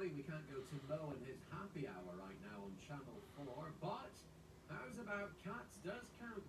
sorry we can't go to Mo and his happy hour right now on Channel 4, but how's about Cats Does count.